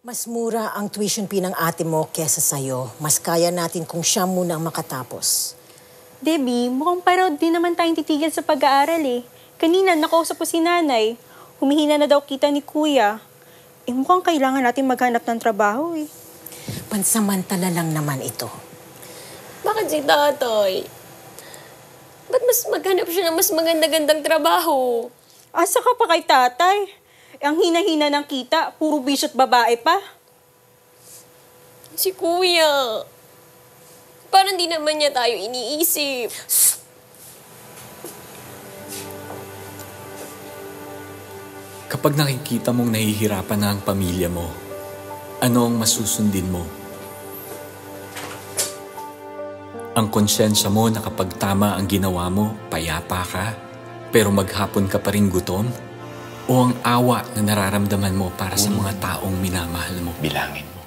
Mas mura ang tuition fee ng ate mo kesa sa'yo. Mas kaya natin kung siya muna ang makatapos. Debbie, mukhang parod din naman tayong titigil sa pag-aaral eh. Kanina, nakausap ko si nanay. Humihina na daw kita ni kuya. Eh mukhang kailangan natin maghanap ng trabaho eh. Pansamantala lang naman ito. Bakit si tatay? Ba't mas maghanap siya ng mas maganda-gandang trabaho? Asa ka pa kay tatay? Ang hina-hina ng kita, puro biso't babae pa. Si kuya. Parang di naman niya tayo iniisip. Kapag nakikita mong nahihirapan na ang pamilya mo, ano ang masusundin mo? Ang konsyensya mo na kapag tama ang ginawa mo, payapa ka, pero maghapon ka pa rin gutom? O ang awa na nararamdaman mo para sa mga taong minamahal mo? Bilangin